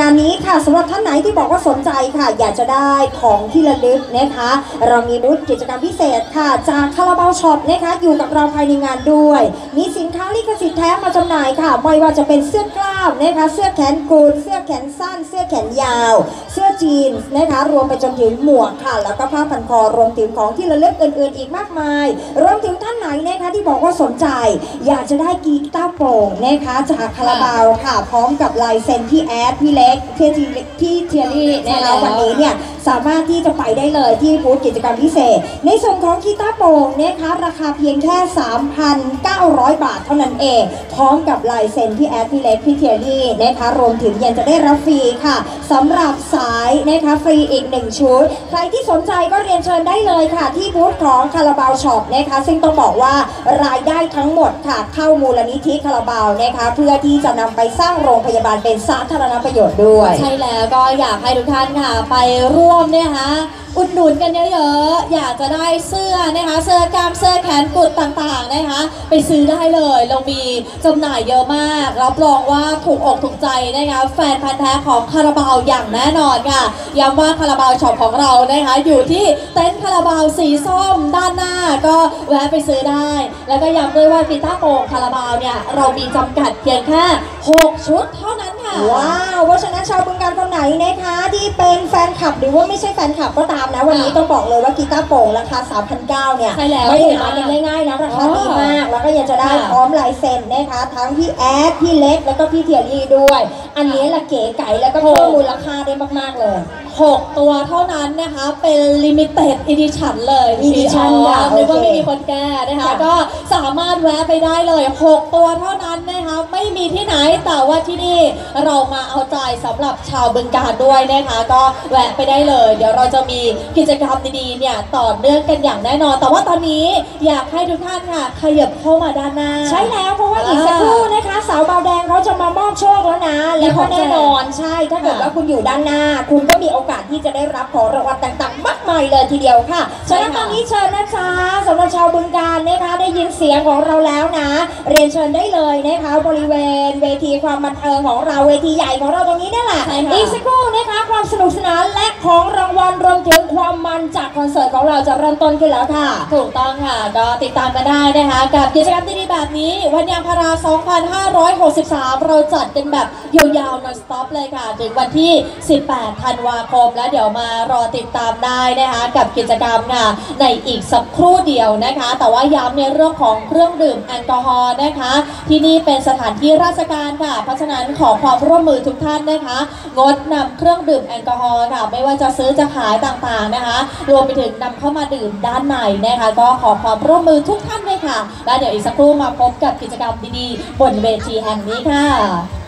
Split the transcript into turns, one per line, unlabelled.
งานนี้ค่ะสำหรับท่านไหนที่บอกว่าสนใจค่ะ อยากจะได้ของที่ระลึกนะคะ เรามีบูธกิจกรรมพิเศษค่ะ จากคาราบาลช็อปนะคะ อยู่กับเราภายในงานด้วย มีสินค้าลิขสิทธิ์แท้มาจำหน่ายค่ะ ไม่ว่าจะเป็นเสื้อกล้า มนะคะเสื้อแขนกูดเสื้อแขนสั้น เสื้อแขนยาว เสื้อจีนนะคะรวมไปจนถึงหมวกค่ะ แล้วก็ผ้าพันคอรวมถึงของที่ระลึกอื่นๆ อีกมากมาย รวมถึงท่านไหนนะคะที่บอกว่าสนใจ อยากจะได้กีตาร์โปร่งนะคะจากคาราบาวค่ะ พร้อมกับลายเซ็นที่แอดพี่เล็กที่ทีพี่เทียรี่นะ
ใช่แล้ว
ค่ะ
วั
นนี้เนี่ยสามารถที่จะไปได้เลยที่บูธกิจกรรมพิเศษ ในส่วนของกีตาร์โปร่งนะคะราคาเพียงแค่ 3,900 บาทเท่านั้นเอง พร้อมกับลายเซ็นพี่แอ๊ดพี่เล็กพี่เทียรี่นะคะรวมถึงยังจะได้รับฟรีค่ะสำหรับสายนะคะฟรีอีกหนึ่งชุด ใครที่สนใจก็เรียนเชิญได้เลยค่ะ ที่บูธของคาราบาวช็อปนะคะซึ่งต้องบอกว่ารายได้ทั้งหมดค่ะเข้ามูลนิธิคาราบาวนะคะเพื่อที่จะนำไปสร้างโรงพยาบาลเป็นสาธารณประโยชน์ด้วย
ใช่แล้วก็อยากให้ทุกท่านค่ะไปร่วมเนี่ยนะอุดหนุนกันเยอะๆ อยากจะได้เสื้อนะคะเสื้อกล้ามเสื้อแขนกุดต่างๆนะคะ ไปซื้อได้เลยเรามีจำหน่ายเยอะมาก รับรองว่าถูกอกถูกใจนะคะแฟนพันธ์แท้ของคาราบาวอย่างแน่นอนค่ะย้ำว่าคาราบาวช็อปของเรานะคะ อยู่ที่เต็นท์คาราบาวสีส้มด้านหน้าก็แวะไปซื้อได้ แล้วก็ย้ำด้วยว่ากีตาร์โปร่งคาราบาวเนี่ยเรามีจำกัดเพียงแค่ 6 ชุดเท่านั้นค่ะ
ว้าวเพราะฉะนั้นชาวบึงการคนไหนนะคะ เป็นแฟนคลับหรือว่าไม่ใช่แฟนคลับก็ตามนะ วันนี้
ค่ะ
ต้องบอกเลยว่ากีตาร์โปร่งราคา 3,900 เนี่ย
ใช่แล้ว
ไม่ได้
ถูก
หามา
ก
กันง่ายๆนะราคา
อ๋อ
ดีมาก แล้วก็ยังจะได้
ค่ะ
พร้อมลายเซ็นนะคะ ทั้งพี่แอดพี่เล็ก แล้วก็พี่เทียรี่ด้วย อันนี้ละเก๋ไก๋แล้วก็เพิ่มมูลค่าได้มากๆเลย
6 ตัวเท่านั้นนะคะ เป็น limited edition เลย
edition
อ๋อ
ค่ะ
นึกว่า
โอเค
ไม่มีคนแก้นะคะ
ค่ะ
ก็สามารถแวะไปได้เลย 6 ตัวเท่านั้นนะคะ ไม่มีที่ไหนแต่ว่าที่นี่เรามาเอาใจสำหรับชาวบึงการด้วยนะคะ ก็แวะไปได้เลย เดี๋ยวเราจะมีกิจกรรมดีๆเนี่ยต่อเนื่องกันอย่างแน่นอน แต่ว่าตอนนี้อยากให้ทุกท่านค่ะขยับเข้ามาด้านหน้า
ใช่แล้วเพราะว่าอีกสักครู่นะคะ สาวเบาแดงเขาจะมามอบโชคแล้วนะแล้วก็แน่นอนใช่ถ้าเกิดว่าคุณอยู่ด้านหน้า คุณก็มีโอกาสที่จะได้รับของรางวัลต่างๆ มากมายเลยทีเดียวค่ะ
ใช่
ฉะนั้น
ค่ะ
ตอนนี้เชิญนะจ๊ะสำหรับชาวบึงการนะคะได้ยินเสียงของเราแล้วนะ เรียนเชิญได้เลยนะคะบริเวณ เวทีความบันเทิงของเราเวทีใหญ่ของเราตรงนี้นี่แหละ
ใช่ค่ะ
อีกสักครู่นะคะความสนุกสนานและของรางวัลรวมถึงความมันจากคอนเสิร์ตของเราจะเริ่มต้นขึ้นแล้วค่ะ
ถูกต้องค่ะ ก็ติดตามกันได้นะคะ กับกิจกรรมดีๆแบบนี้ วันยางพารา 2563 เราจัดกันแบบยาวๆ non stop เลยค่ะ ถึงวันที่ 18 ธันวาคม แล้วเดี๋ยวมารอติดตามได้นะคะ กับกิจกรรมค่ะ ในอีกสักครู่เดียวนะคะ แต่ว่าย้ำในเรื่องของเครื่องดื่มแอลกอฮอล์นะคะ ที่นี่เป็นสถานที่ราชการค่ะ เพราะฉะนั้นขอความร่วมมือทุกท่านนะคะ งดนำเครื่องดื่มแอลกอฮอล์ค่ะ ไม่ว่าจะซื้อจะขายต่างๆนะคะ รวมไปถึงนำเข้ามาดื่มด้านในนะคะ ก็ขอความร่วมมือทุกท่านเลยค่ะ แล้วเดี๋ยวอีกสักครู่มาพบกับกิจกรรมดีๆบนเวทีแห่งนี้ค่ะ